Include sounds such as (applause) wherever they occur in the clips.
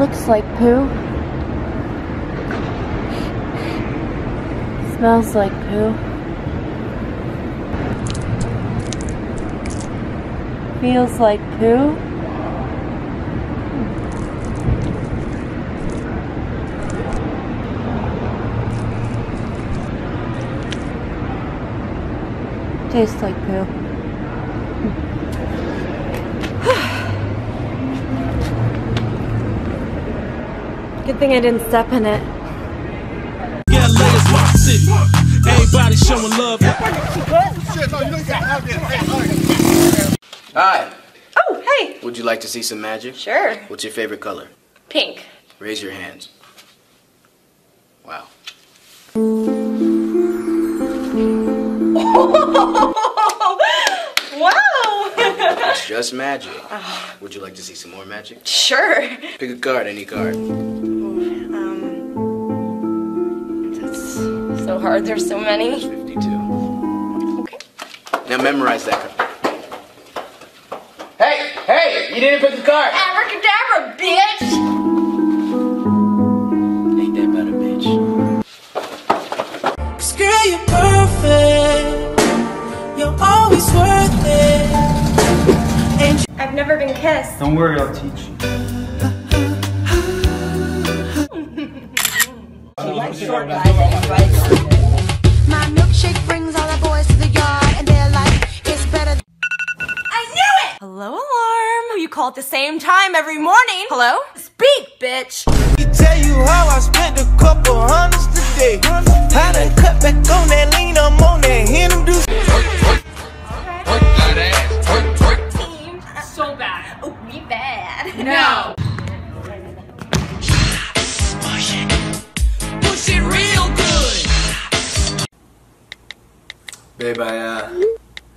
Looks like poo. Smells like poo. Feels like poo. Tastes like poo. Good thing I didn't step in it. Yeah, layers rock city. Everybody showing love. Hi. Oh, hey. Would you like to see some magic? Sure. What's your favorite color? Pink. Raise your hands. Wow. (laughs) wow. It's just magic. Ah. Would you like to see some more magic? sure. Pick a card, any card. Hard. There's so many. 52. Okay. Now memorize that card. Hey, hey, you didn't pick the card. Abracadabra, bitch. Ain't that about a bitch? Girl, you're perfect. You're always worth it. I've never been kissed. Don't worry, I'll teach you. (laughs) short My milkshake brings all the boys to the yard, and they're like, it's better. I knew it! Hello, alarm. You call at the same time every morning. Hello? Speak, bitch. Tell you how I spent a couple hundreds today. I done cut back on that lean, I'm on that him do. Team. So bad. Oh, we bad. No. (laughs) Push it real good. Babe, I uh,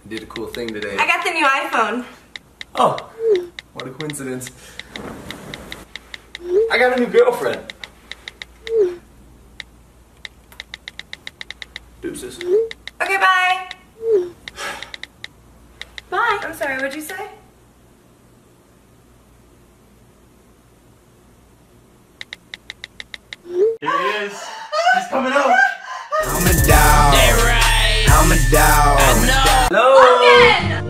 did a cool thing today. I got the new iPhone. Oh, what a coincidence. I got a new girlfriend. Deuces. Okay, bye. Bye. I'm sorry, what'd you say? Here he is. He's coming out. I'm a dog. Logan!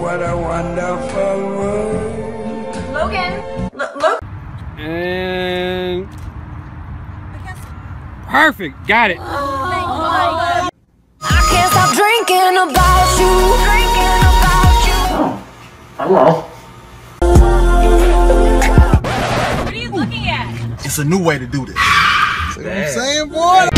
What a wonderful world. Logan! Lo- Lo- And perfect, got it. Oh, oh, I can't stop drinking about you. Drinking about you. Hello. what are you looking at? It's a new way to do this. Give me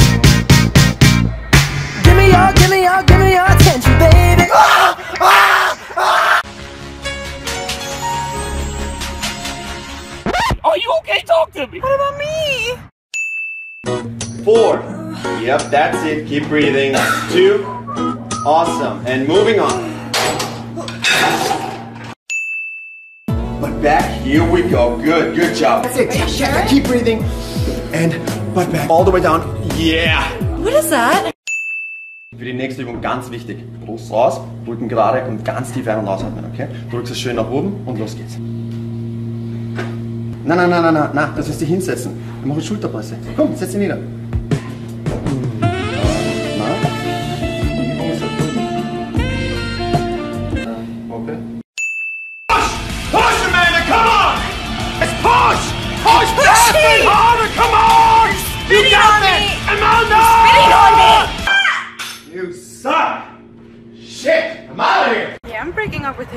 your, give me your, give me your attention, baby. Ah, ah, ah. Are you okay? Talk to me. What about me? Four. Yep, that's it. Keep breathing. Two. Awesome. And moving on. Butt back. Here we go. Good. Good job. That's it. Keep breathing. And butt back. All the way down. Yeah. What is that? Für die nächste Übung ganz wichtig. Brust raus, Rücken gerade und ganz tief ein- und ausatmen, okay? Drückst es schön nach oben und los geht's. Nein, nein, nein, nein, nein, das ist dich hinsetzen. Wir machen Schulterpresse. Komm, setz dich nieder.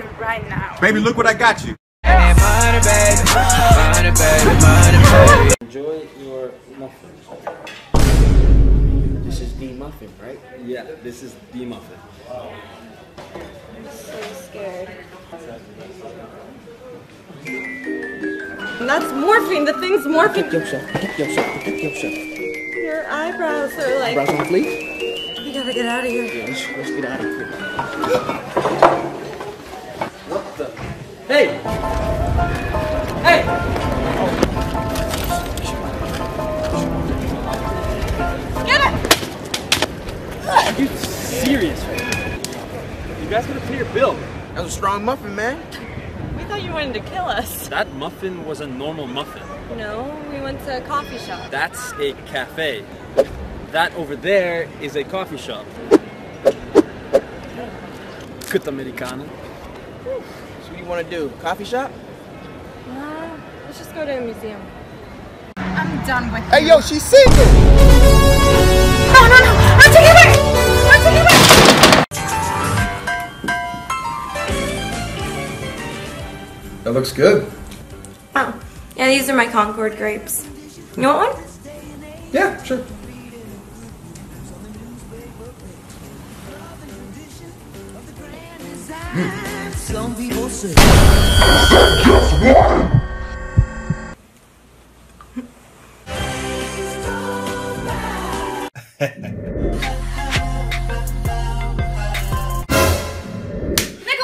Breaking up with him right now. Baby, look what I got you. Enjoy your muffin. This is the muffin, right? Yeah, this is the muffin. I'm so scared. That's morphine. The thing's morphine. Your eyebrows are like. Brows on fleek? We gotta get out of here. Yeah, let's, let's get out of here. What the? Hey! Hey! Get it! Are you serious right now? You guys gotta pay your bill. That was a strong muffin, man. We thought you wanted to kill us. That muffin was a normal muffin. No, we went to a coffee shop. That's a cafe. That over there is a coffee shop. Good Americana. So what do you want to do? Coffee shop? Uh, let's just go to a museum. I'm done with Hey, yo, she's single. No, no, no! I'm taking it back! I'm taking it back! That looks good. Oh, yeah, these are my Concord grapes. You want one? Yeah, sure. (laughs) Some people say. Nigga,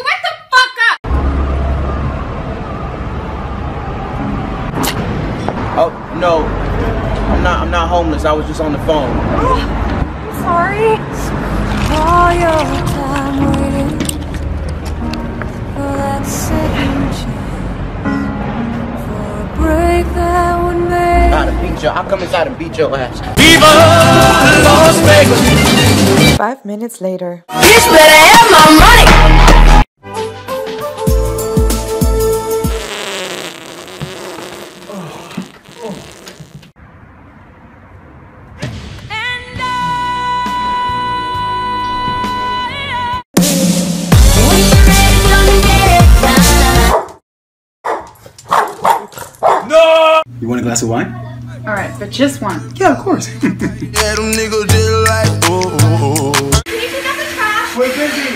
wake the fuck up! Oh no, I'm not. I'm not homeless. I was just on the phone. Come inside and beat your ass. Five minutes later. Bitch better have my money! You want a glass of wine? Alright, but just one. Yeah, of course. (laughs) Yeah, them niggas just like oh. oh, oh. oh. Can you take out the trash? We're busy.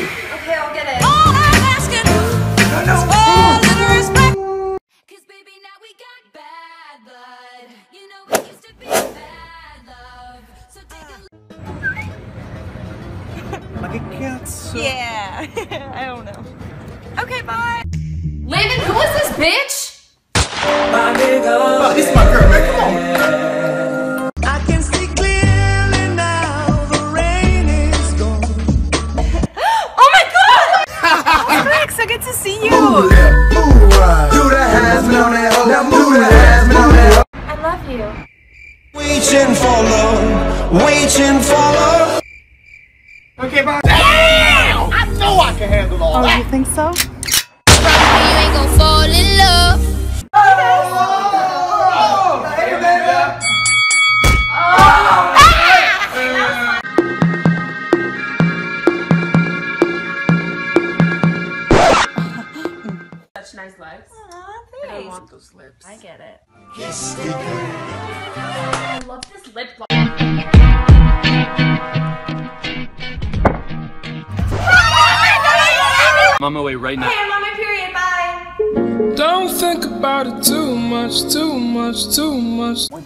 I'm on my way right now. Hey, I'm on my period. Bye. Don't think about it too much, too much, too much. Ay,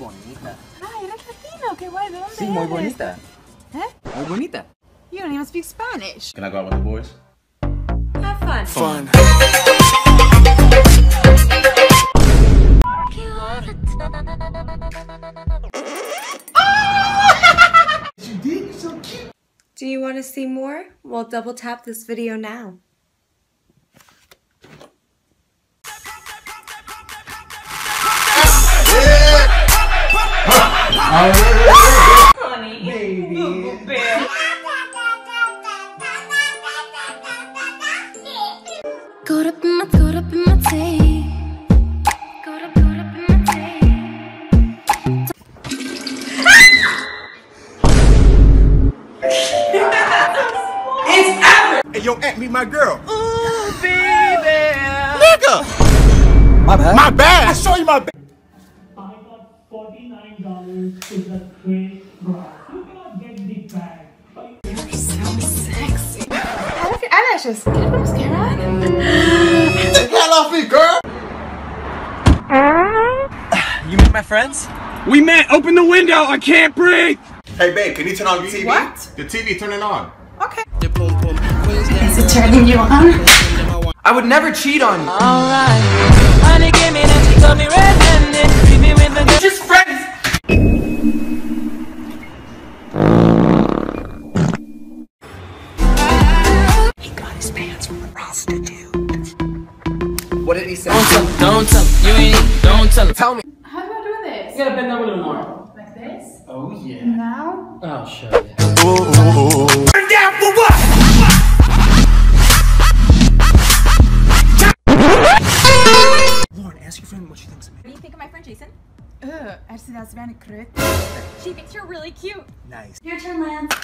eres latino, qué guay, ¿de dónde Sí, muy eres? bonita. ¿Eh? Muy bonita. You don't even speak Spanish. Can I go out with the boys? Have fun. Fun. You did? You're so cute. Do you want to see more? Well, double tap this video now. Caught up in my, caught up in my tape. Caught up, caught up in my tape. Hey, yo, Aunt, meet my girl. Ooh, baby. Nigga! My bad. My bad. I show you my bad. I got $49 in the crate price. You cannot get the bag. I love your eyelashes. Can you put mascara? Take the hell off me, girl. You meet my friends? We met. Open the window. I can't breathe. Hey, babe, can you turn on your TV? What? The TV, turn it on. Okay. Is it turning you on? I would never cheat on you. Just Oh yeah. Now? Oh shit. Yeah. Turn down for what? Lauren, ask your friend what she thinks of me. What do you think of my friend Jason? Ugh, er ser das wie eine She thinks you're really cute. Nice. Your turn, Lance.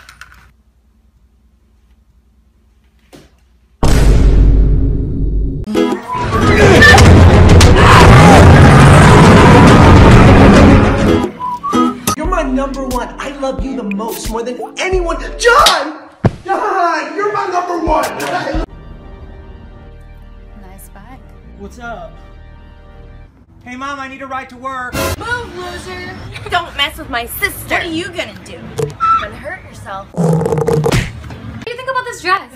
The most, more than anyone. John! John! you're my number one. Nice bag. What's up? Hey, mom, I need a ride to work. Move, loser. Don't mess with my sister. What are you gonna do? Gonna hurt yourself. What do you think about this dress?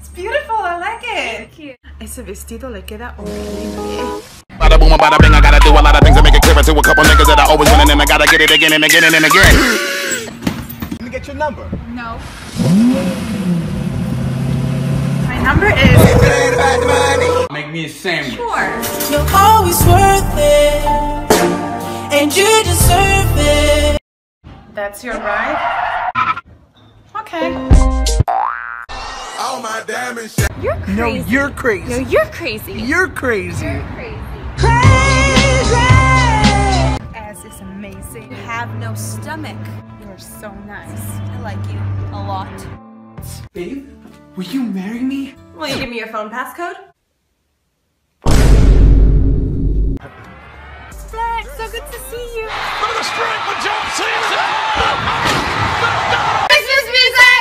It's beautiful, I like it. Cute. Ese vestido le queda horrible. Bada boom, bada bing, I gotta do a lot of things to make it clearer to a couple niggas that I always winning, and I gotta get it again and again and again. Let me get your number. No. My number is. Make me a sandwich. Sure. You're always worth it, and you deserve it. That's your ride? Okay. All my diamonds. You're crazy. No, you're crazy. No, you're crazy. You're crazy. Ass is amazing. You have no stomach. You're so nice. I like you a lot. Babe, will you marry me? Will you give me your phone passcode? Flex, so good to see you. Christmas music!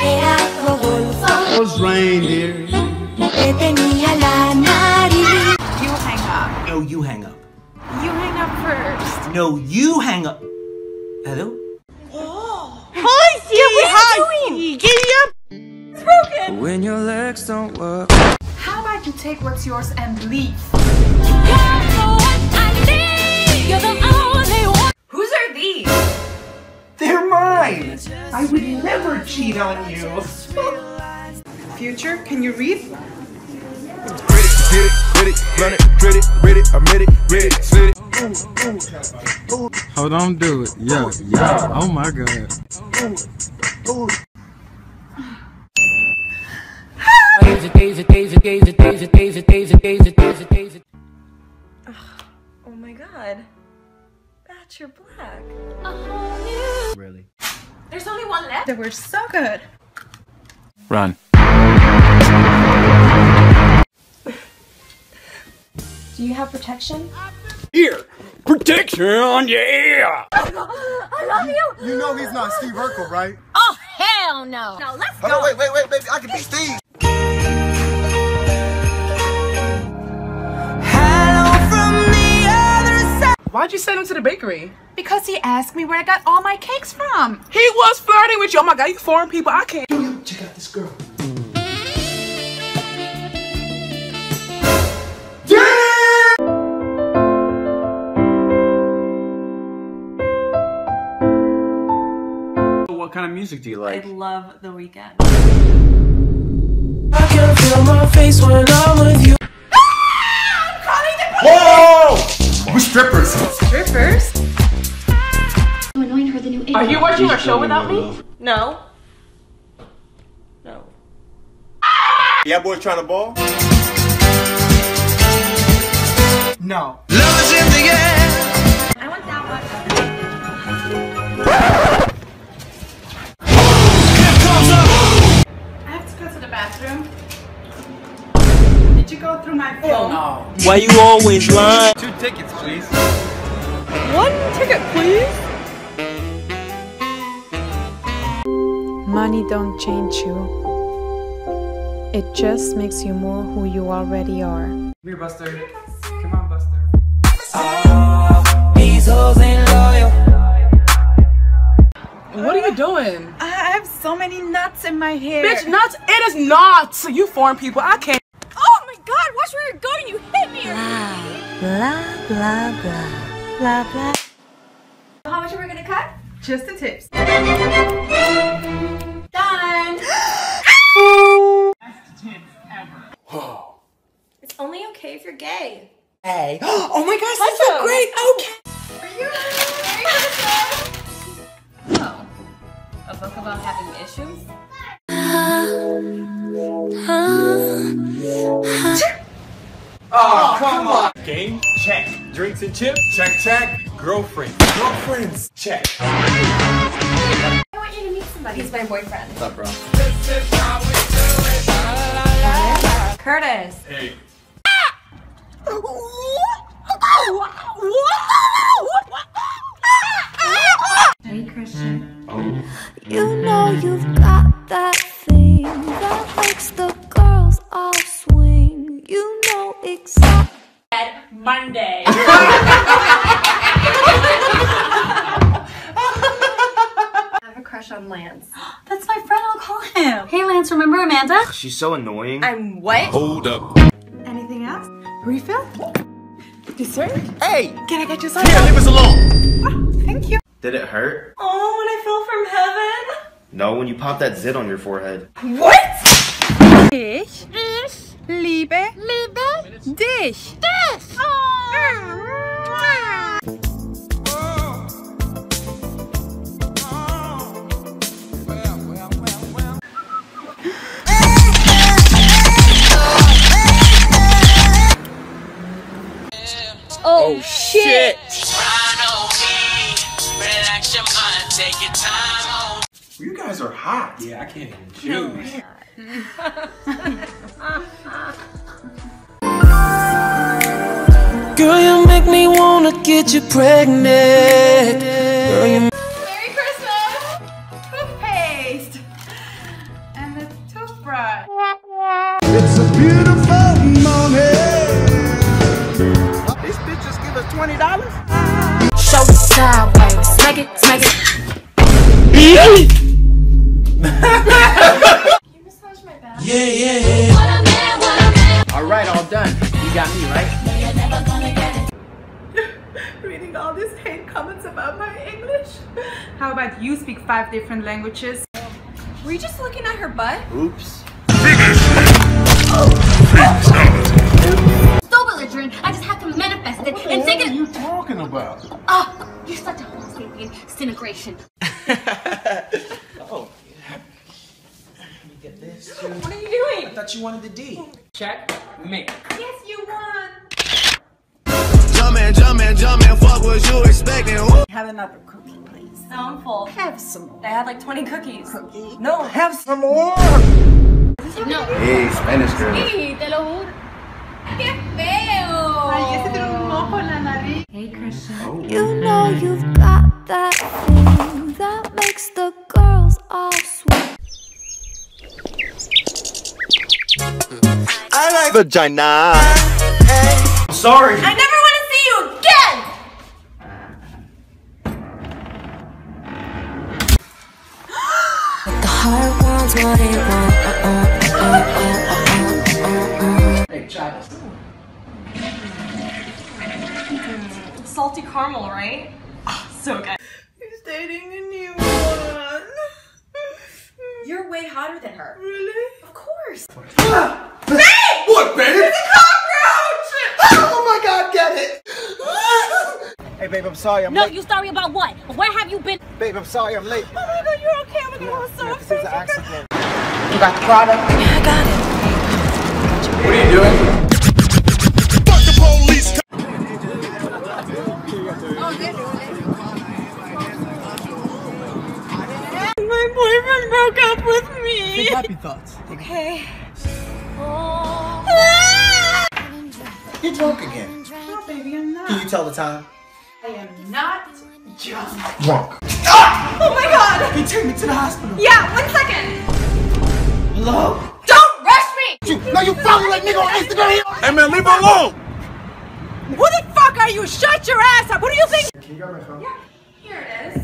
Those reindeer. You hang up. No, you hang up. You hang up first. No, you hang up. Hello? Hi, Steve! What are you doing? It's broken! When your legs don't work. How about you take what's yours and leave? Whose are these? They're mine. I would never cheat on you. Future, can you read? Get it, get it, run it, grit it, grit it, admit it, grit it, slit it. Hold on, do it. Yeah, yeah. Oh my god. (sighs) Oh my god. That's your black. Really? There's only one left? They were so good. Run. Do you have protection? Here, protection on your. (gasps) I love you! You know he's not Steve Urkel, right? Oh, hell no! No, let's go! Oh, wait, wait, wait, baby. I can be Steve. Hello from the other side. Why'd you send him to the bakery? Because he asked me where I got all my cakes from. He was flirting with you. Oh my god, you foreign people. I can't. Check out this girl. Music do you like? I love the Weeknd. I can feel my face when I'm with you. Whoa! We're strippers. Strippers? Are you watching our show without me? No. No. Ah! Yeah, boys trying to ball. No. Love is in the air. Bathroom. Did you go through my phone? Why you always lying? Two tickets, please. One ticket, please. Money don't change you. It just makes you more who you already are. Come here, Buster. Come on, Buster. These hoes ain't loyal. What are you doing? I have so many nuts in my hair. Bitch, nuts. It is not. You foreign people. I can't. Oh my god, watch where you're going! You hit me! Blah, blah, blah. Blah, blah. How much are we gonna cut? Just the tips. Check, check. Girlfriend. Girlfriends. Check. I want you to meet somebody. He's my boyfriend. What's up, bro? Curtis. Hey. Hey, Christian. Oh. You know you've She's so annoying. I'm what? Hold up. Anything else? Refill? Dessert? Hey! Can I get you some? Here, leave us alone! Ah, thank you. Did it hurt? Oh, when I fell from heaven. No, when you popped that zit on your forehead. What? Oh, shit. You guys are hot. Yeah, I can't even choose. Girl, you make me wanna get you pregnant. Girl, you Smack it, smack it. Yeah, yeah, yeah. All right, all done. You got me, right? (laughs) Reading all these hate comments about my English. How about you speak five different languages? Were you just looking at her butt? Oops. So belligerent, I just have to manifest it and take it. What are you talking about? Oh, you're such a homo sapien. Disintegration. (laughs) Oh. Let me get this. What are you doing? I thought you wanted the D. Check. Me. Yes, you won. Jumpin', jumpin', jumpin', fuck what you expecting. Woo. Have another cookie, please. No, I'm full. Have some more. I had like 20 cookies. Cookie? No. Have some more. No. Hey, Spanish girl. Sí, te lo juro. ¡Qué feo! Ay, ese tiene un moco en la nariz. Hey, Christian. You know you've got that thing that makes the girls all sweat. I like Vagina. Sorry. I never want to see you again. The heart wants what it wants. Uh, uh, uh, Salty caramel, right? Ah, so good. He's dating a new one. You're way hotter than her. Really? Of course. Babe! What, babe? Cockroach! Oh my god, get it! Hey, babe, I'm sorry I'm late. No, late. you sorry about what? Where have you been? Babe, I'm sorry I'm late. Oh my god, you're okay. I'm gonna go so Yeah, this is an accident. (laughs) You got the product? Yeah, I got it. What are you doing? Broke up with me. Happy thoughts. Okay. You're drunk again. No, baby, I'm not. Can you tell the time? I am not drunk. Drunk. Oh my god. Can you take me to the hospital? Yeah, one second. Hello? Don't rush me. You, Now you follow that nigga on Instagram. Hey man, leave her alone. Who the fuck are you? Shut your ass up. What do you think? Can you grab my phone? Yeah, Here it is.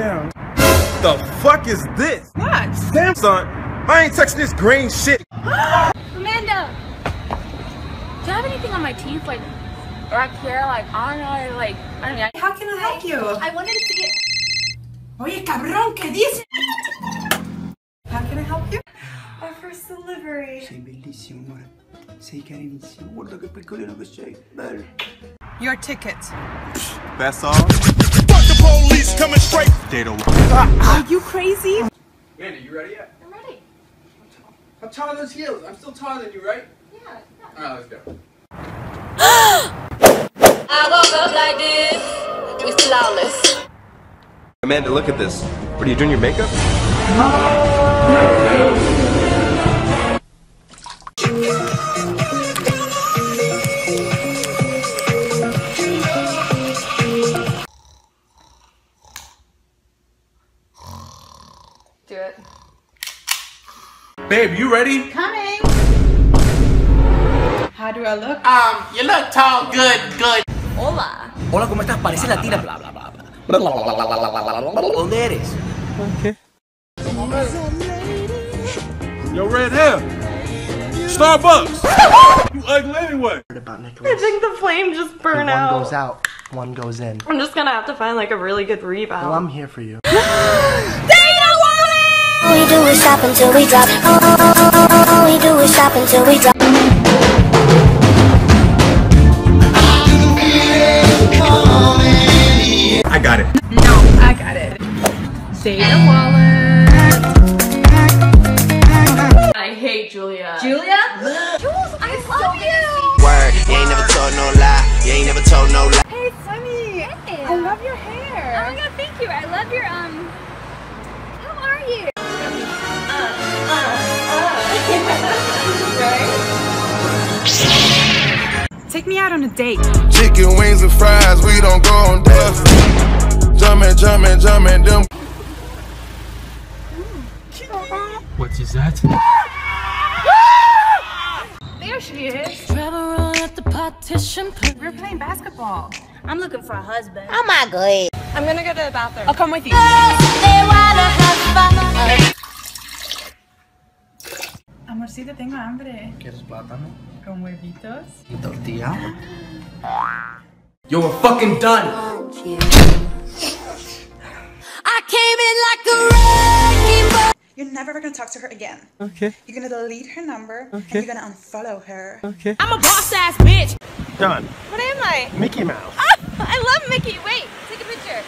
Down. The fuck is this? What? Damn, son. I ain't touching this green shit. (gasps) Amanda! Do you have anything on my teeth? Like, right here? Like, I don't know, like, I don't know. How can I help you? I wanted to see it. Oye, cabrón, ¿qué dices? How can I help you? Our first delivery. Sei bellissimo, amore. Sei carinissimo. Guarda che piccolino che sei. Bello. Your ticket. That's all? Fuck the police coming straight. They don't. Are you crazy? Amanda, you ready yet? I'm ready. How tall are those heels? I'm still taller than you, right? Yeah. Alright, let's go. (gasps) I woke up like this. We flawless. Amanda, look at this. What are you doing your makeup? Babe, you ready? Coming. How do I look? Um, you look tall, good, good. Hola. Hola, ¿cómo estás? Parece latina. Bla, bla, bla, bla. ¿Dónde eres? Yo, red hair. Starbucks. you ugly anyway. About Nicholas. I think the flame just burned out. one goes out, one goes in. I'm just gonna have to find like a really good rebound. Well, I'm here for you. All we do is stop until we drop. All we do is stop until we drop. Me out on a date. Chicken wings and fries, we don't go on dates. Jumpin', jumpin', jumpin', them. What is that? There she is. Travel roll at the partition. We're playing basketball. I'm looking for a husband. Oh my god. I'm gonna go to the bathroom. I'll come with you. Amorcito, tengo hambre. ¿Quieres plátano? Con huevitos. ¿Y tortilla? Yo, we're fucking done. I came in like a wrecking ball. You're never gonna talk to her again. Okay. You're gonna delete her number Okay. and you're gonna unfollow her. Okay. I'm a boss ass bitch. Done. What am I? Mickey Mouse. Ah, I love Mickey. Wait, take a picture.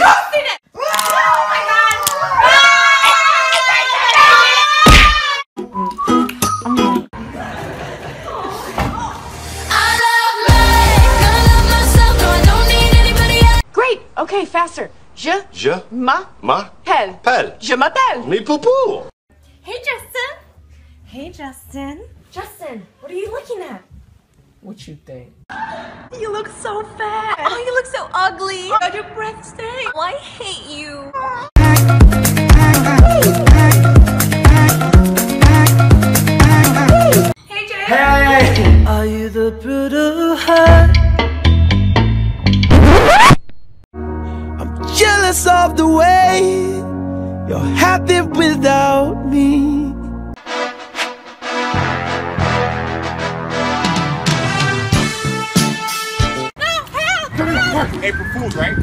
Posted it. Oh my Great. Okay, faster. Je Je m'appelle. m'appelle. Je m'appelle. Me poupou. Hey, Justin. Hey, Justin. Justin, what are you looking at? What you think? You look so fat. Oh, you look so ugly. God, your breath stinks. Oh, I hate you. Hey, Jay. Hey! Are you the brutal heart? I'm jealous of the way you're happy without me. April Fools, right?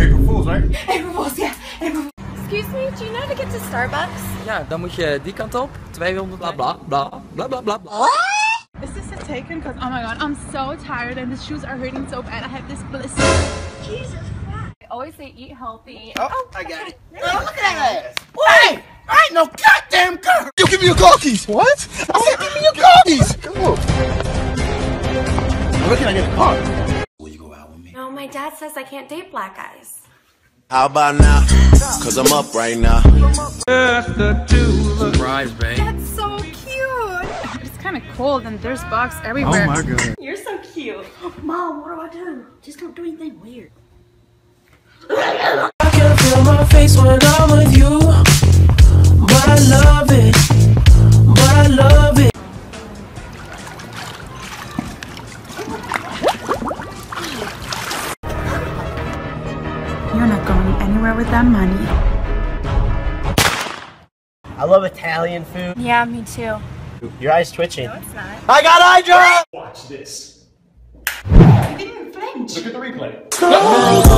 April Fools, right? April Fools, yeah. April Excuse me, do you know how to get to Starbucks? Ja, dan moet je die kant op. 200 bla bla bla bla bla bla bla. Is this a taken? Because oh my god, I'm so tired and the shoes are hurting so bad. I have this blister. Jesus Christ. I always say eat healthy. Oh, oh I got it. Oh, look at that ass. Hey! I ain't no goddamn girl! You give me your car keys. What? I said give me your car keys. Come on. Where can I get a car? No, my dad says I can't date black guys. How about now? Cause I'm up right now. Just the two. Surprise, babe. That's so cute. It's kind of cold and there's bugs oh everywhere. Oh my god. You're so cute. Mom, what do I do? Just don't do anything weird. Yeah, me too. Your eyes twitching. No, it's not. I got eye drop! Watch this. You didn't flinch. Look at the replay.